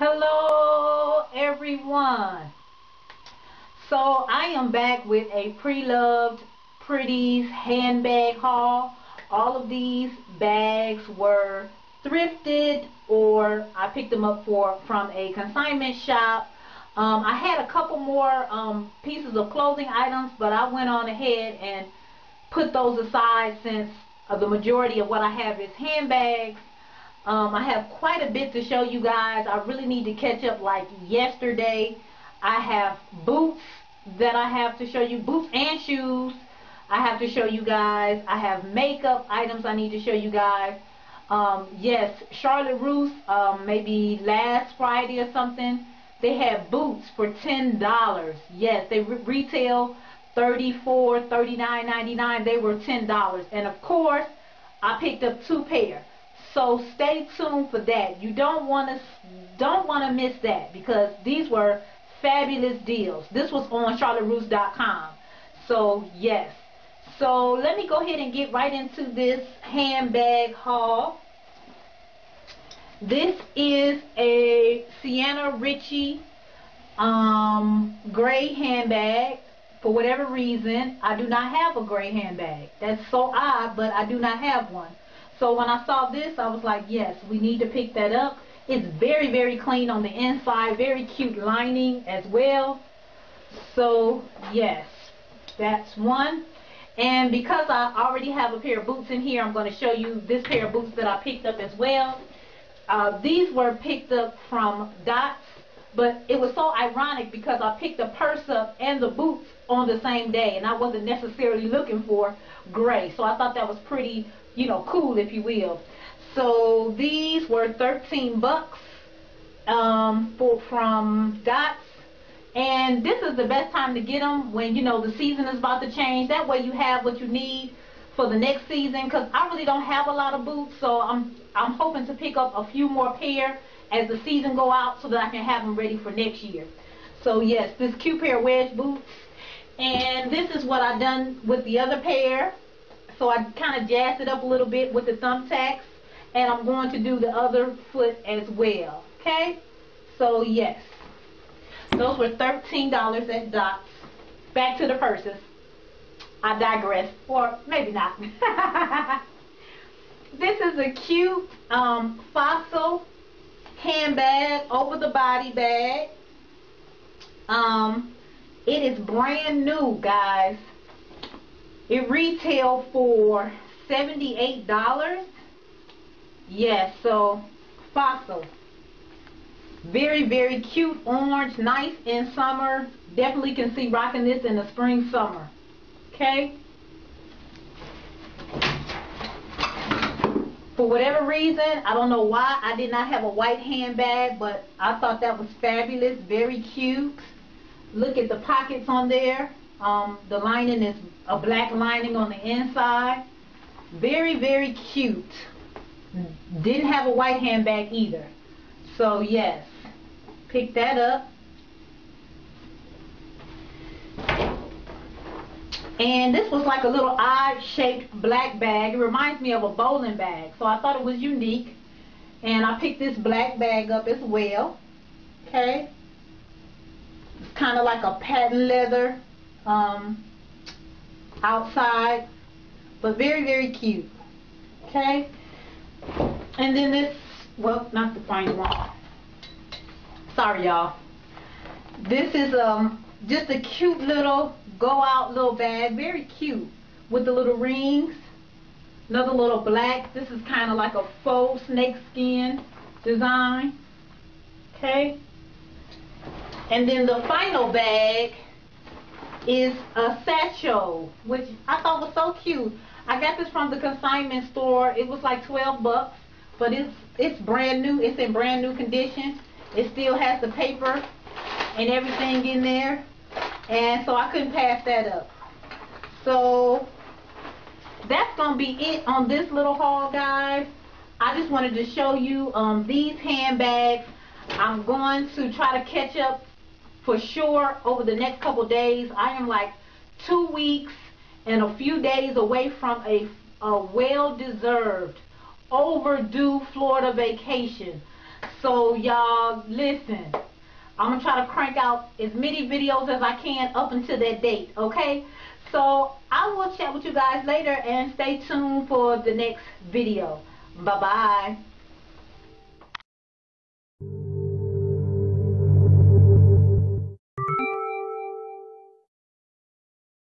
Hello everyone. So I am back with a pre-loved pretties handbag haul. All of these bags were thrifted or I picked them up for from a consignment shop. Um, I had a couple more um, pieces of clothing items, but I went on ahead and put those aside since uh, the majority of what I have is handbags um, I have quite a bit to show you guys. I really need to catch up like yesterday. I have boots that I have to show you, boots and shoes. I have to show you guys. I have makeup items I need to show you guys. Um, yes, Charlotte Russe, um, maybe last Friday or something, they had boots for $10. Yes, they re retail $34, $39.99. They were $10. And of course, I picked up two pair. So stay tuned for that. You don't want to don't want to miss that because these were fabulous deals. This was on charlotterusse.com. So yes. So let me go ahead and get right into this handbag haul. This is a Sienna Ricchi um, gray handbag. For whatever reason, I do not have a gray handbag. That's so odd, but I do not have one. So when I saw this, I was like, yes, we need to pick that up. It's very, very clean on the inside. Very cute lining as well. So, yes, that's one. And because I already have a pair of boots in here, I'm going to show you this pair of boots that I picked up as well. Uh, these were picked up from Dots, but it was so ironic because I picked the purse up and the boots on the same day, and I wasn't necessarily looking for gray. So I thought that was pretty you know, cool, if you will. So these were 13 bucks um, for from Dots. And this is the best time to get them when, you know, the season is about to change. That way you have what you need for the next season because I really don't have a lot of boots. So I'm, I'm hoping to pick up a few more pair as the season go out so that I can have them ready for next year. So yes, this cute pair of wedge boots. And this is what I've done with the other pair. So I kind of jazzed it up a little bit with the thumbtacks. And I'm going to do the other foot as well. Okay? So yes. Those were $13 at Dots. Back to the purses. I digress. Or maybe not. this is a cute um, fossil handbag, over the body bag. Um, it is brand new, guys. It retailed for $78. Yes, so Fossil. Very, very cute orange, nice in summer. Definitely can see rocking this in the spring, summer. Okay? For whatever reason, I don't know why, I did not have a white handbag, but I thought that was fabulous, very cute. Look at the pockets on there. Um, the lining is a black lining on the inside. Very, very cute. Didn't have a white handbag either. So yes, pick that up. And this was like a little odd shaped black bag. It reminds me of a bowling bag. So I thought it was unique. And I picked this black bag up as well. Okay. It's kind of like a patent leather um, outside, but very, very cute. Okay? And then this, well, not the final one. Sorry, y'all. This is um just a cute little go out little bag, very cute with the little rings. Another little black. This is kind of like a faux snake skin design. Okay? And then the final bag is a satchel, which I thought was so cute. I got this from the consignment store. It was like 12 bucks, but it's it's brand new. It's in brand new condition. It still has the paper and everything in there. And so I couldn't pass that up. So that's going to be it on this little haul, guys. I just wanted to show you um, these handbags. I'm going to try to catch up for sure over the next couple days. I am like two weeks and a few days away from a, a well-deserved, overdue Florida vacation. So y'all listen. I'm gonna try to crank out as many videos as I can up until that date, okay? So I will chat with you guys later and stay tuned for the next video. Bye bye.